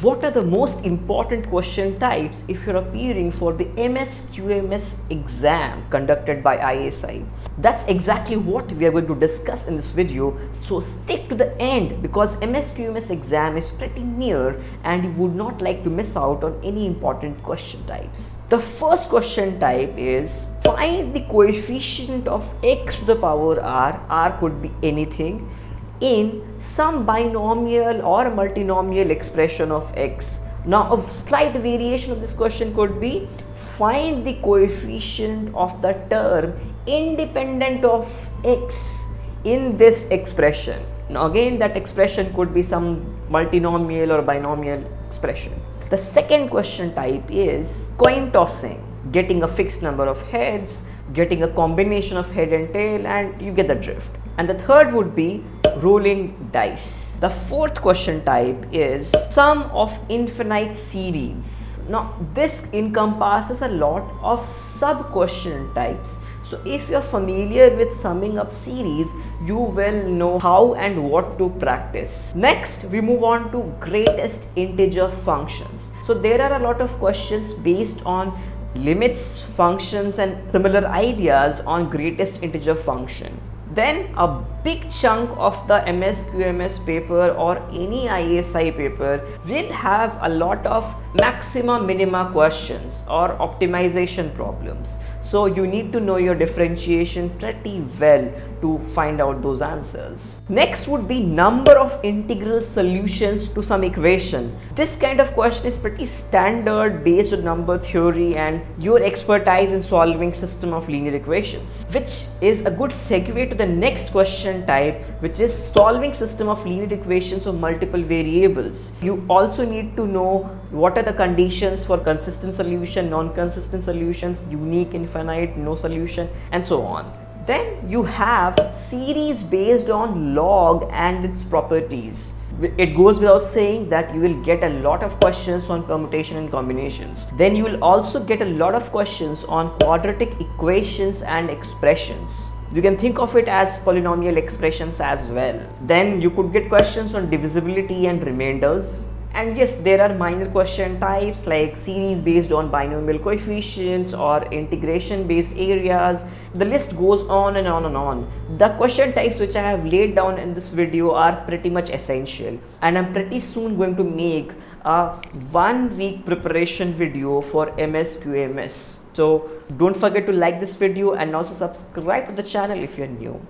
what are the most important question types if you're appearing for the MSQMS exam conducted by ISI. That's exactly what we are going to discuss in this video. So stick to the end because MSQMS exam is pretty near and you would not like to miss out on any important question types. The first question type is find the coefficient of x to the power r, r could be anything in some binomial or multinomial expression of x. Now a slight variation of this question could be find the coefficient of the term independent of x in this expression. Now again that expression could be some multinomial or binomial expression. The second question type is coin tossing, getting a fixed number of heads, getting a combination of head and tail and you get the drift. And the third would be rolling dice. The fourth question type is sum of infinite series. Now this encompasses a lot of sub question types. So if you're familiar with summing up series, you will know how and what to practice. Next, we move on to greatest integer functions. So there are a lot of questions based on limits, functions and similar ideas on greatest integer function then a big chunk of the MSQMS paper or any ISI paper will have a lot of maxima minima questions or optimization problems. So you need to know your differentiation pretty well to find out those answers. Next would be number of integral solutions to some equation. This kind of question is pretty standard based on number theory and your expertise in solving system of linear equations, which is a good segue to the next question type, which is solving system of linear equations of multiple variables. You also need to know what are the conditions for consistent solution, non-consistent solutions, unique, infinite, no solution, and so on. Then you have series based on log and its properties. It goes without saying that you will get a lot of questions on permutation and combinations. Then you will also get a lot of questions on quadratic equations and expressions. You can think of it as polynomial expressions as well. Then you could get questions on divisibility and remainders and yes there are minor question types like series based on binomial coefficients or integration based areas. The list goes on and on and on. The question types which i have laid down in this video are pretty much essential. And i'm pretty soon going to make a one week preparation video for msqms so don't forget to like this video and also subscribe to the channel if you're new